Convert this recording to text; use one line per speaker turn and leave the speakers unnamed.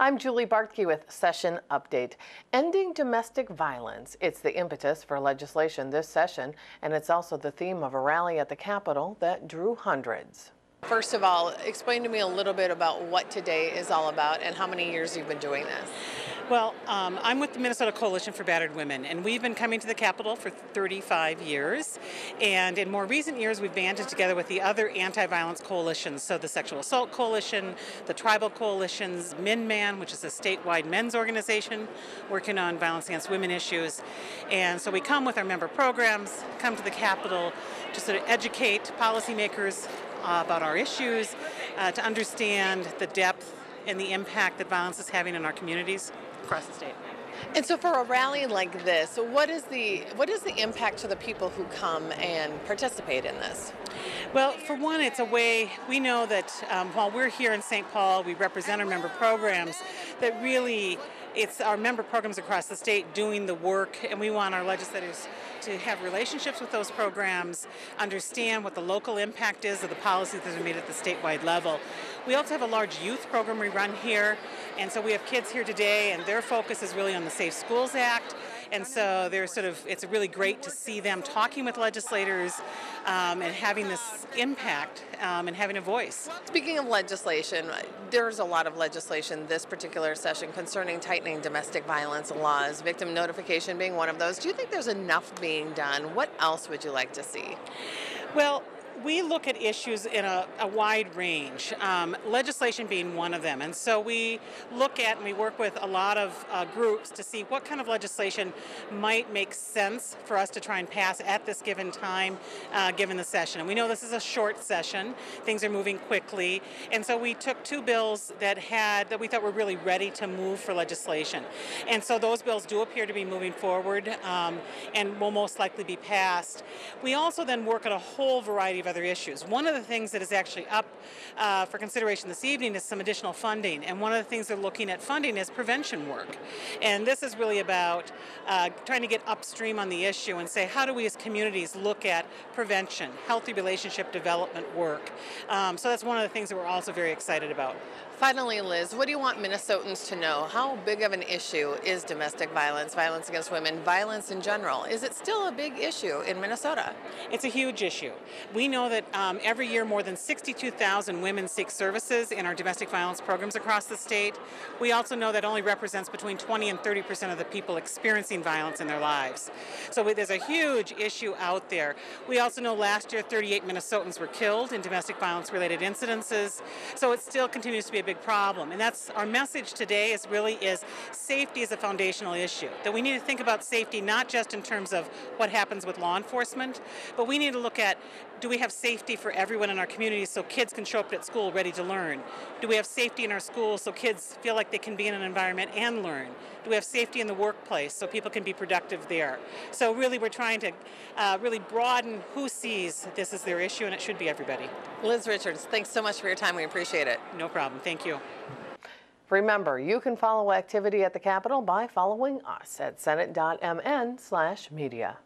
I'm Julie Bartke with Session Update. Ending domestic violence. It's the impetus for legislation this session, and it's also the theme of a rally at the Capitol that drew hundreds.
First of all, explain to me a little bit about what today is all about and how many years you've been doing this.
Well, um, I'm with the Minnesota Coalition for Battered Women, and we've been coming to the Capitol for 35 years. And in more recent years, we've banded together with the other anti violence coalitions. So, the Sexual Assault Coalition, the Tribal Coalitions, MinMan, which is a statewide men's organization working on violence against women issues. And so, we come with our member programs, come to the Capitol to sort of educate policymakers uh, about our issues, uh, to understand the depth and the impact that violence is having in our communities across the state.
And so for a rally like this, what is the what is the impact to the people who come and participate in this?
Well, for one, it's a way we know that um, while we're here in St. Paul, we represent our member programs. That really, it's our member programs across the state doing the work, and we want our legislators to have relationships with those programs, understand what the local impact is of the policies that are made at the statewide level. We also have a large youth program we run here, and so we have kids here today, and their focus is really on the Safe Schools Act. And so they're sort of, it's really great to see them talking with legislators um, and having this impact um, and having a voice.
Speaking of legislation, there's a lot of legislation this particular session concerning tightening domestic violence laws, victim notification being one of those. Do you think there's enough being done? What else would you like to see?
Well, we look at issues in a, a wide range, um, legislation being one of them. And so we look at and we work with a lot of uh, groups to see what kind of legislation might make sense for us to try and pass at this given time, uh, given the session. And we know this is a short session, things are moving quickly. And so we took two bills that had, that we thought were really ready to move for legislation. And so those bills do appear to be moving forward um, and will most likely be passed. We also then work at a whole variety of other issues. One of the things that is actually up uh, for consideration this evening is some additional funding, and one of the things they're looking at funding is prevention work. And this is really about uh, trying to get upstream on the issue and say, how do we as communities look at prevention, healthy relationship development work? Um, so that's one of the things that we're also very excited about.
Finally, Liz, what do you want Minnesotans to know? How big of an issue is domestic violence, violence against women, violence in general? Is it still a big issue in Minnesota?
It's a huge issue. We know that um, every year more than 62,000 women seek services in our domestic violence programs across the state. We also know that only represents between 20 and 30 percent of the people experiencing violence in their lives. So there's a huge issue out there. We also know last year 38 Minnesotans were killed in domestic violence related incidences. So it still continues to be a big problem. And that's our message today is really is safety is a foundational issue. That we need to think about safety not just in terms of what happens with law enforcement, but we need to look at do we have safety for everyone in our community so kids can show up at school ready to learn? Do we have safety in our schools so kids feel like they can be in an environment and learn? Do we have safety in the workplace so people can be productive there? So really we're trying to uh, really broaden who sees this as their issue and it should be everybody.
Liz Richards, thanks so much for your time. We appreciate it.
No problem. Thank you.
Remember, you can follow activity at the Capitol by following us at senate.mn slash media.